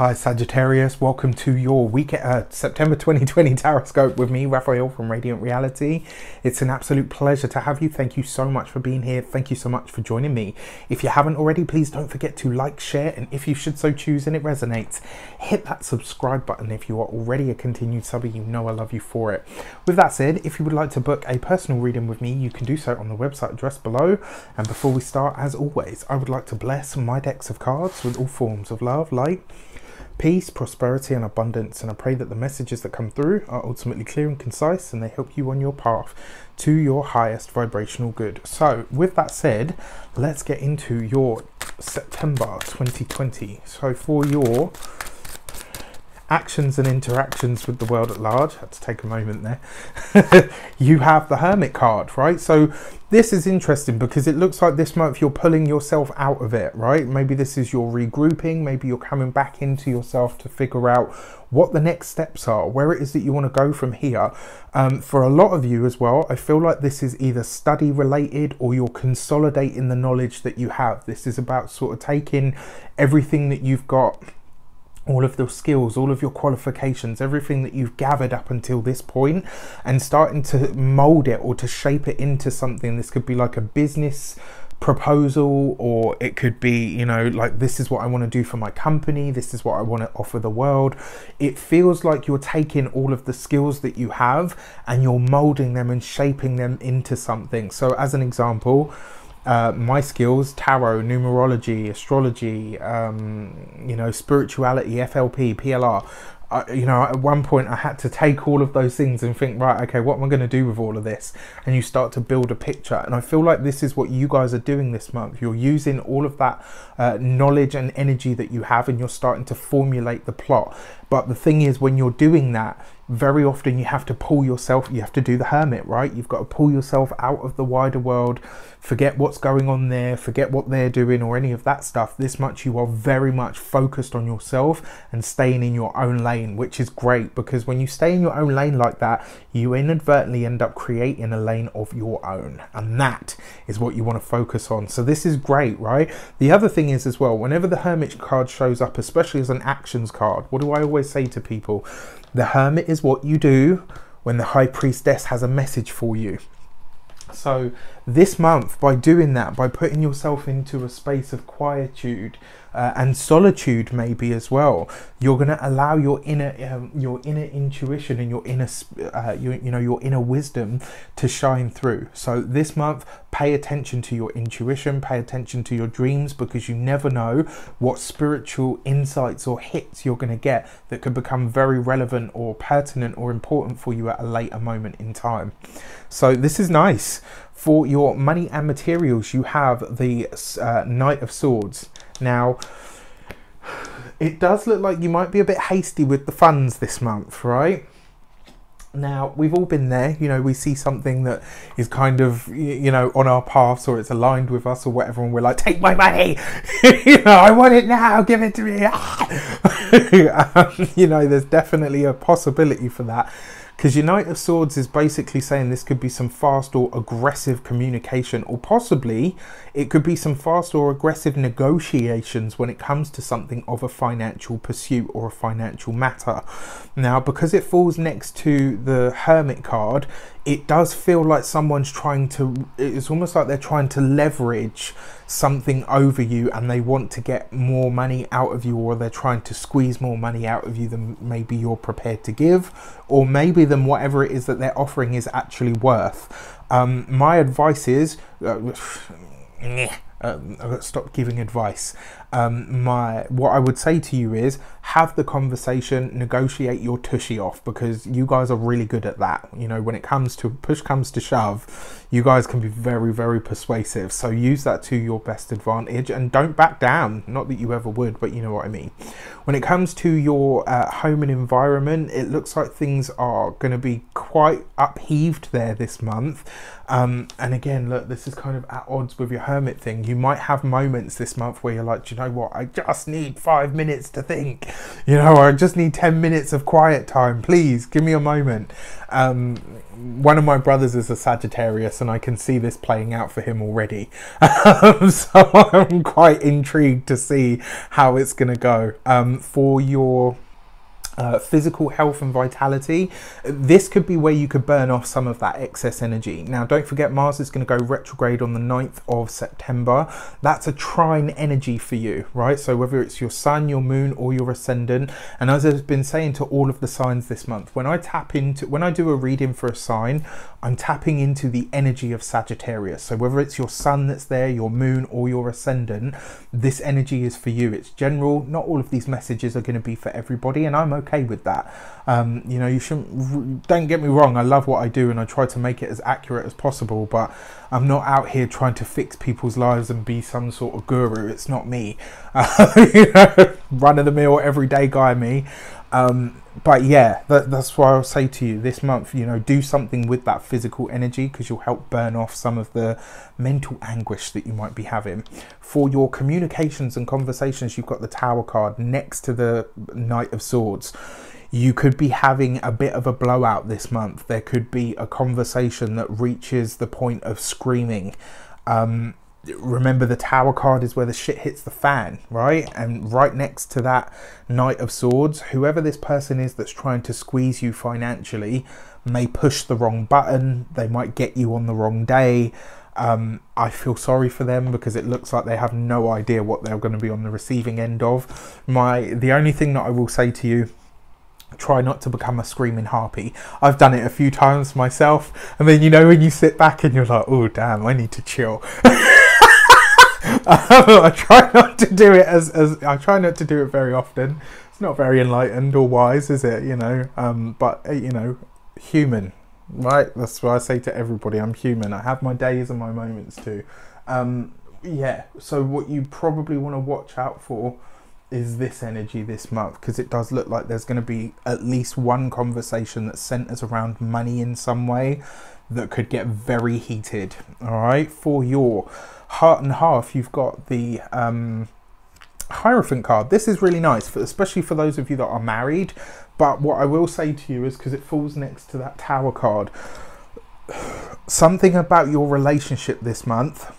Hi Sagittarius, welcome to your week uh, September 2020 Taroscope with me, Raphael from Reydiant Reality. It's an absolute pleasure to have you. Thank you so much for being here. Thank you so much for joining me. If you haven't already, please don't forget to like, share, and if you should so choose and it resonates, hit that subscribe button. If you are already a continued subber, you know I love you for it. With that said, if you would like to book a personal reading with me, you can do so on the website address below. And before we start, as always, I would like to bless my decks of cards with all forms of love, light, peace, prosperity, and abundance. And I pray that the messages that come through are ultimately clear and concise and they help you on your path to your highest vibrational good. So, with that said, let's get into your September 2020. So, for your actions and interactions with the world at large. I had to take a moment there. you have the Hermit card, right? So this is interesting because it looks like this month you're pulling yourself out of it, right? Maybe this is your regrouping. Maybe you're coming back into yourself to figure out what the next steps are, where it is that you want to go from here. Um, for a lot of you as well, I feel like this is either study related or you're consolidating the knowledge that you have. This is about sort of taking everything that you've got all of the skills, all of your qualifications, everything that you've gathered up until this point, and starting to mold it or to shape it into something. This could be like a business proposal, or it could be, you know, like this is what I want to do for my company, this is what I want to offer the world. It feels like you're taking all of the skills that you have and you're molding them and shaping them into something. So, as an example, uh, my skills tarot numerology astrology um, you know spirituality flp plr you know, at one point I had to take all of those things and think, right, okay, what am I going to do with all of this? And you start to build a picture. And I feel like this is what you guys are doing this month. You're using all of that uh, knowledge and energy that you have, and you're starting to formulate the plot. But the thing is, when you're doing that, very often you have to pull yourself, you have to do the hermit, right? You've got to pull yourself out of the wider world, forget what's going on there, forget what they're doing or any of that stuff. This much you are very much focused on yourself and staying in your own lane, which is great because when you stay in your own lane like that, you inadvertently end up creating a lane of your own. And that is what you want to focus on. So this is great, right? The other thing is as well, whenever the hermit card shows up, especially as an actions card, what do I always say to people? The hermit is what you do when the high priestess has a message for you. So, this month, by doing that, by putting yourself into a space of quietude uh, and solitude, maybe as well, you're going to allow your inner, um, your inner intuition and your inner, uh, your, you know, your inner wisdom to shine through. So, this month, pay attention to your intuition, pay attention to your dreams, because you never know what spiritual insights or hits you're going to get that could become very relevant or pertinent or important for you at a later moment in time. So, this is nice. For your money and materials, you have the uh, Knight of Swords. Now, it does look like you might be a bit hasty with the funds this month, right? Now, we've all been there, you know, we see something that is kind of, you know, on our paths or it's aligned with us or whatever, and we're like, take my money, you know, I want it now, give it to me. um, you know, there's definitely a possibility for that. Because Knight of Swords is basically saying this could be some fast or aggressive communication, or possibly it could be some fast or aggressive negotiations when it comes to something of a financial pursuit or a financial matter. Now, because it falls next to the Hermit card, it does feel like someone's trying to, it's almost like they're trying to leverage something over you and they want to get more money out of you or they're trying to squeeze more money out of you than maybe you're prepared to give or maybe than whatever it is that they're offering is actually worth. Um, my advice is, uh, uh, stop giving advice um, my what I would say to you is have the conversation, negotiate your tushy off because you guys are really good at that. You know, when it comes to push comes to shove, you guys can be very, very persuasive. So use that to your best advantage and don't back down. Not that you ever would, but you know what I mean. When it comes to your uh, home and environment, it looks like things are going to be quite upheaved there this month. Um, and again, look, this is kind of at odds with your hermit thing. You might have moments this month where you're like, you know what, I just need five minutes to think. You know, I just need 10 minutes of quiet time. Please give me a moment. Um, one of my brothers is a Sagittarius, and I can see this playing out for him already. So I'm quite intrigued to see how it's going to go. Um, for your uh, physical health and vitality, this could be where you could burn off some of that excess energy. Now, don't forget, Mars is going to go retrograde on the 9th of September. That's a trine energy for you, right? So, whether it's your sun, your moon, or your ascendant, and as I've been saying to all of the signs this month, when I tap into, when I do a reading for a sign, I'm tapping into the energy of Sagittarius. So, whether it's your sun that's there, your moon, or your ascendant, this energy is for you. It's general. Not all of these messages are going to be for everybody, and I'm okay okay with that. Um, you know, you shouldn't. Don't get me wrong. I love what I do, and I try to make it as accurate as possible. But I'm not out here trying to fix people's lives and be some sort of guru. It's not me. Uh, you know, run of the mill, everyday guy, me. Um, but yeah, that, that's why I'll say to you this month, you know, do something with that physical energy because you'll help burn off some of the mental anguish that you might be having. For your communications and conversations, you've got the Tower card next to the Knight of Swords. You could be having a bit of a blowout this month. There could be a conversation that reaches the point of screaming. Um, remember the tower card is where the shit hits the fan right and right next to that knight of swords whoever this person is that's trying to squeeze you financially may push the wrong button they might get you on the wrong day um, I feel sorry for them because it looks like they have no idea what they're going to be on the receiving end of. My the only thing that I will say to you try not to become a screaming harpy. I've done it a few times myself, and then you know when you sit back and you're like, oh damn, I need to chill. I try not to do it as, as I try not to do it very often. It's not very enlightened or wise, is it? You know, um, but uh, you know, human, right? That's what I say to everybody. I'm human. I have my days and my moments too. Um, yeah. So what you probably want to watch out for is this energy this month because it does look like there's going to be at least one conversation that centers around money in some way that could get very heated. All right, for your heart and half, you've got the um, Hierophant card. This is really nice, for, especially for those of you that are married. But what I will say to you is because it falls next to that Tower card, something about your relationship this month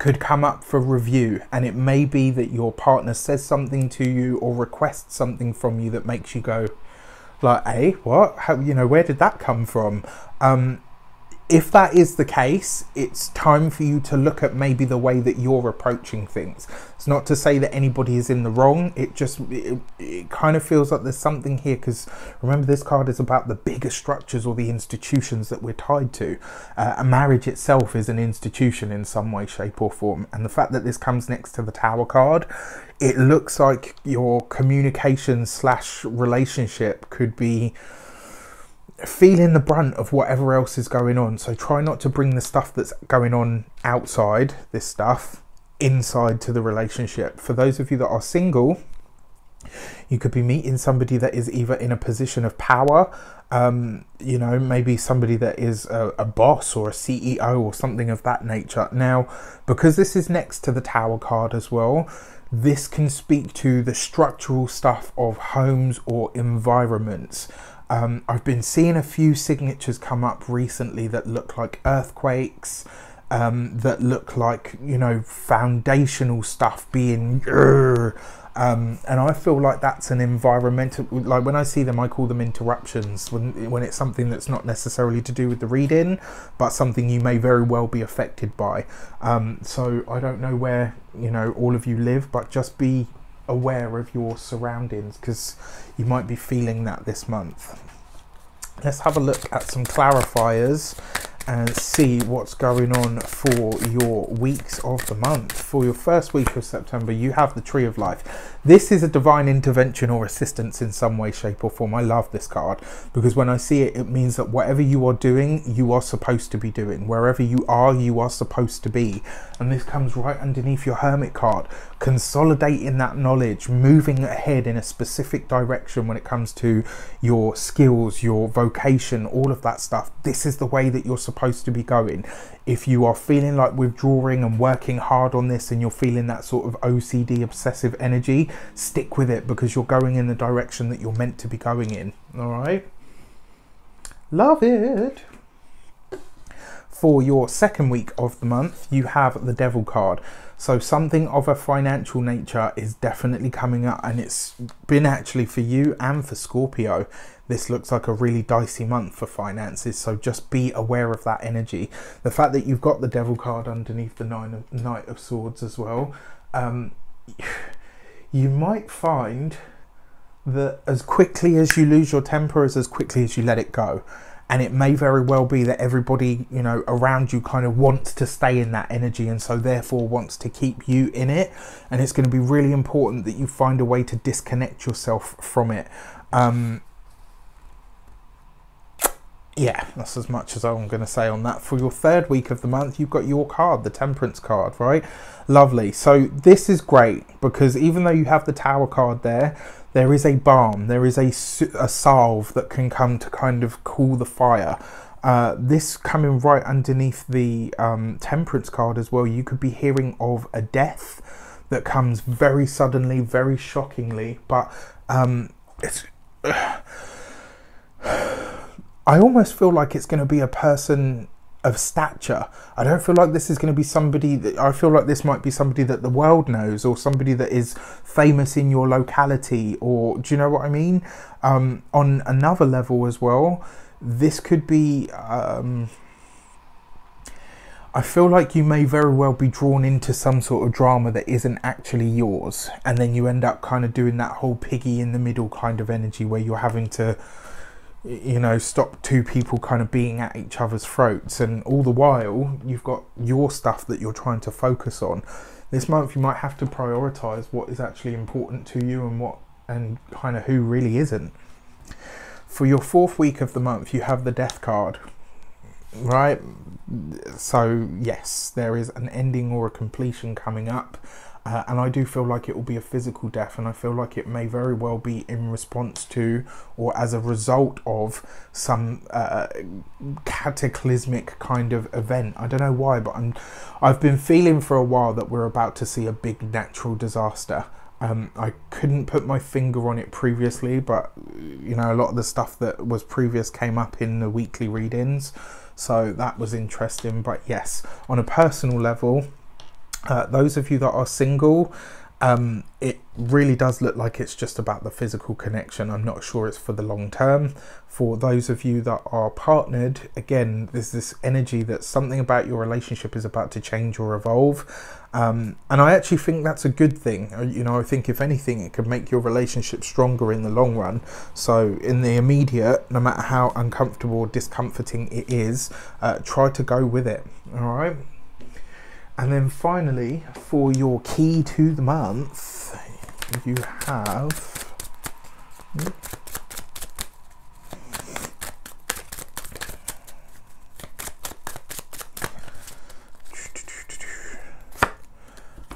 could come up for review and it may be that your partner says something to you or requests something from you that makes you go like hey what? How you know where did that come from? Um if that is the case, it's time for you to look at maybe the way that you're approaching things. It's not to say that anybody is in the wrong. It just it, it kind of feels like there's something here because remember this card is about the bigger structures or the institutions that we're tied to. Uh, a marriage itself is an institution in some way, shape, or form, and the fact that this comes next to the Tower card, it looks like your communication slash relationship could be feeling the brunt of whatever else is going on. So try not to bring the stuff that's going on outside, this stuff, inside to the relationship. For those of you that are single, you could be meeting somebody that is either in a position of power, um, you know, maybe somebody that is a, a, boss or a CEO or something of that nature. Now, because this is next to the Tower card as well, this can speak to the structural stuff of homes or environments. Um, I've been seeing a few signatures come up recently that look like earthquakes, um, that look like, you know, foundational stuff being. Um, and I feel like that's an environmental. Like when I see them, I call them interruptions. When when it's something that's not necessarily to do with the reading, but something you may very well be affected by. Um, so I don't know where you know all of you live, but just be aware of your surroundings because you might be feeling that this month. Let's have a look at some clarifiers and see what's going on for your weeks of the month. For your first week of September, you have the Tree of Life. This is a divine intervention or assistance in some way, shape, or form. I love this card because when I see it, it means that whatever you are doing, you are supposed to be doing. Wherever you are, you are supposed to be. And this comes right underneath your Hermit card, consolidating that knowledge, moving ahead in a specific direction when it comes to your skills, your vocation, all of that stuff. This is the way that you're supposed supposed to be going. If you are feeling like withdrawing and working hard on this and you're feeling that sort of OCD obsessive energy, stick with it because you're going in the direction that you're meant to be going in. All right. Love it. For your second week of the month, you have the Devil card. So something of a financial nature is definitely coming up, and it's been actually for you and for Scorpio. This looks like a really dicey month for finances, so just be aware of that energy. The fact that you've got the Devil card underneath the Nine of, Knight of Swords as well, um, you might find that as quickly as you lose your temper is as quickly as you let it go and it may very well be that everybody you know around you kind of wants to stay in that energy and so therefore wants to keep you in it. And it's going to be really important that you find a way to disconnect yourself from it. Um, yeah that's as much as i'm going to say on that for your third week of the month you've got your card the temperance card right lovely so this is great because even though you have the tower card there there is a balm, there is a, a salve that can come to kind of cool the fire. Uh, this coming right underneath the um, temperance card as well, you could be hearing of a death that comes very suddenly, very shockingly, but um, it's. Uh, I almost feel like it's going to be a person of stature. I don't feel like this is going to be somebody that I feel like this might be somebody that the world knows or somebody that is famous in your locality or do you know what I mean? Um, on another level as well, this could be. Um, I feel like you may very well be drawn into some sort of drama that isn't actually yours, and then you end up kind of doing that whole piggy in the middle kind of energy where you're having to you know, stop two people kind of being at each other's throats. And all the while, you've got your stuff that you're trying to focus on. This month, you might have to prioritize what is actually important to you and what, and kind of who really isn't. For your fourth week of the month, you have the death card, right? So, yes, there is an ending or a completion coming up. Uh, and I do feel like it will be a physical death, and I feel like it may very well be in response to or as a result of some uh, cataclysmic kind of event. I don't know why, but I'm, I've been feeling for a while that we're about to see a big natural disaster. Um, I couldn't put my finger on it previously, but you know, a lot of the stuff that was previous came up in the weekly readings, so that was interesting. But yes, on a personal level, uh, those of you that are single, um, it really does look like it's just about the physical connection. I'm not sure it's for the long term. For those of you that are partnered, again, there's this energy that something about your relationship is about to change or evolve. Um, and I actually think that's a good thing. Uh, you know, I think if anything, it could make your relationship stronger in the long run. So, in the immediate, no matter how uncomfortable or discomforting it is, uh, try to go with it. All right. And then finally, for your key to the month, you have.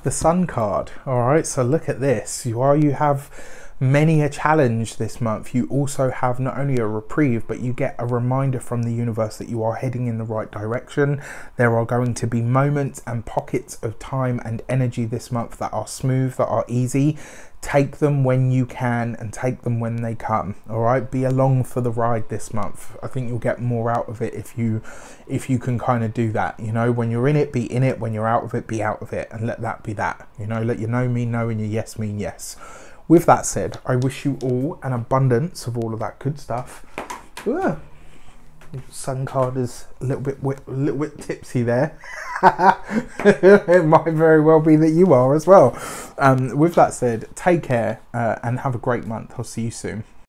The Sun card. All right, so look at this. While you have many a challenge this month, you also have not only a reprieve, but you get a reminder from the universe that you are heading in the right direction. There are going to be moments and pockets of time and energy this month that are smooth, that are easy. Take them when you can and take them when they come. All right, be along for the ride this month. I think you'll get more out of it if you if you can kind of do that. You know, when you're in it, be in it. When you're out of it, be out of it, and let that be that. You know, let your no mean no and your yes mean yes. With that said, I wish you all an abundance of all of that good stuff. Ugh. Sun card is a little bit a little bit tipsy there. it might very well be that you are as well. Um, with that said, take care uh, and have a great month. I'll see you soon.